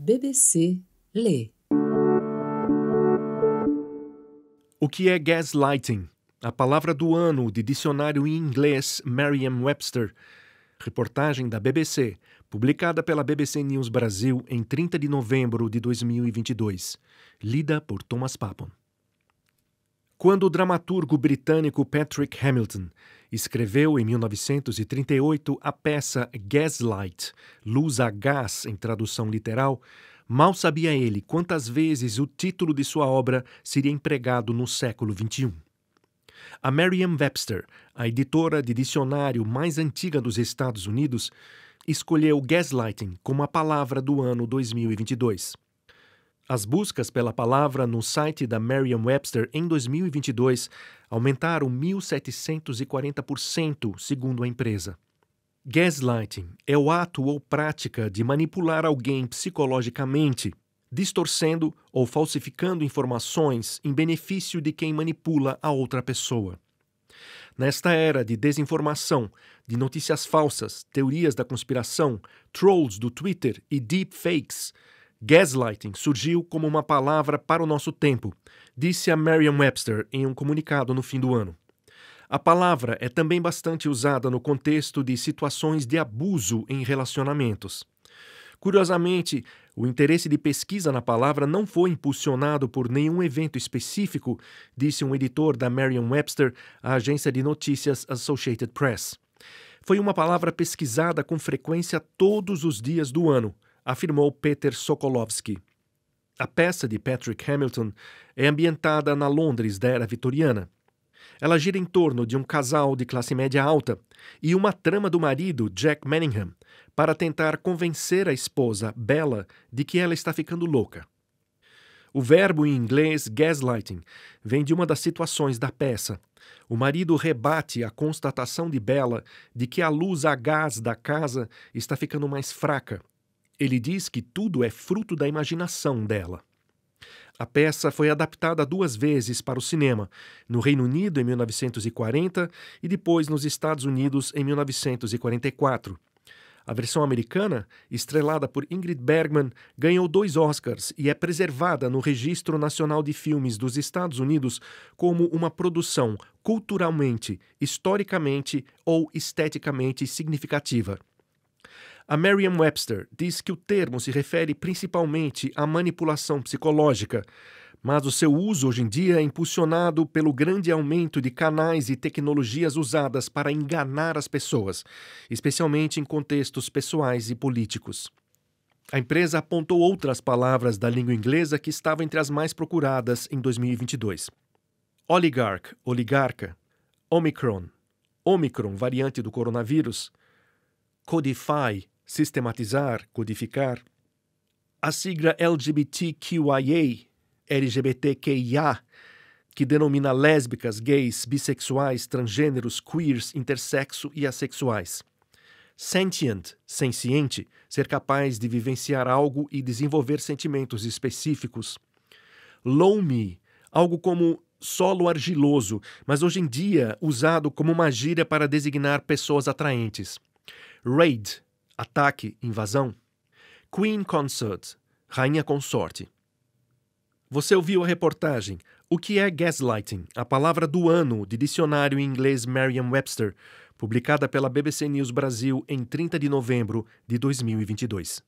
BBC Lê. O que é gaslighting? A palavra do ano de dicionário em inglês Merriam-Webster. Reportagem da BBC, publicada pela BBC News Brasil em 30 de novembro de 2022. Lida por Thomas Papon. Quando o dramaturgo britânico Patrick Hamilton escreveu em 1938 a peça Gaslight, Luz a Gás em tradução literal, mal sabia ele quantas vezes o título de sua obra seria empregado no século XXI. A Merriam-Webster, a editora de dicionário mais antiga dos Estados Unidos, escolheu gaslighting como a palavra do ano 2022. As buscas pela palavra no site da Merriam-Webster em 2022 aumentaram 1.740%, segundo a empresa. Gaslighting é o ato ou prática de manipular alguém psicologicamente, distorcendo ou falsificando informações em benefício de quem manipula a outra pessoa. Nesta era de desinformação, de notícias falsas, teorias da conspiração, trolls do Twitter e deepfakes, gaslighting surgiu como uma palavra para o nosso tempo, disse a Merriam-Webster em um comunicado no fim do ano. A palavra é também bastante usada no contexto de situações de abuso em relacionamentos. Curiosamente, o interesse de pesquisa na palavra não foi impulsionado por nenhum evento específico, disse um editor da Merriam-Webster à agência de notícias Associated Press. Foi uma palavra pesquisada com frequência todos os dias do ano, afirmou Peter Sokolowski. A peça de Patrick Hamilton é ambientada na Londres da era vitoriana. Ela gira em torno de um casal de classe média alta e uma trama do marido, Jack Manningham, para tentar convencer a esposa, Bella, de que ela está ficando louca. O verbo em inglês gaslighting vem de uma das situações da peça. O marido rebate a constatação de Bella de que a luz a gás da casa está ficando mais fraca. Ele diz que tudo é fruto da imaginação dela. A peça foi adaptada duas vezes para o cinema, no Reino Unido em 1940 e depois nos Estados Unidos em 1944. A versão americana, estrelada por Ingrid Bergman, ganhou dois Oscars e é preservada no Registro Nacional de Filmes dos Estados Unidos como uma produção culturalmente, historicamente ou esteticamente significativa. A Merriam-Webster diz que o termo se refere principalmente à manipulação psicológica, mas o seu uso hoje em dia é impulsionado pelo grande aumento de canais e tecnologias usadas para enganar as pessoas, especialmente em contextos pessoais e políticos. A empresa apontou outras palavras da língua inglesa que estavam entre as mais procuradas em 2022. Oligarch, oligarca, Omicron, Omicron, variante do coronavírus, Codify, sistematizar, codificar. A sigla LGBTQIA, LGBTQIA, que denomina lésbicas, gays, bissexuais, transgêneros, queers, intersexo e assexuais. Sentient, senciente, ser capaz de vivenciar algo e desenvolver sentimentos específicos. Loamy, algo como solo argiloso, mas hoje em dia usado como uma gíria para designar pessoas atraentes. Raid, ataque, invasão. Queen Consort, rainha consorte. Você ouviu a reportagem O que é gaslighting? A palavra do ano de dicionário em inglês Merriam-Webster, publicada pela BBC News Brasil em 30 de novembro de 2022.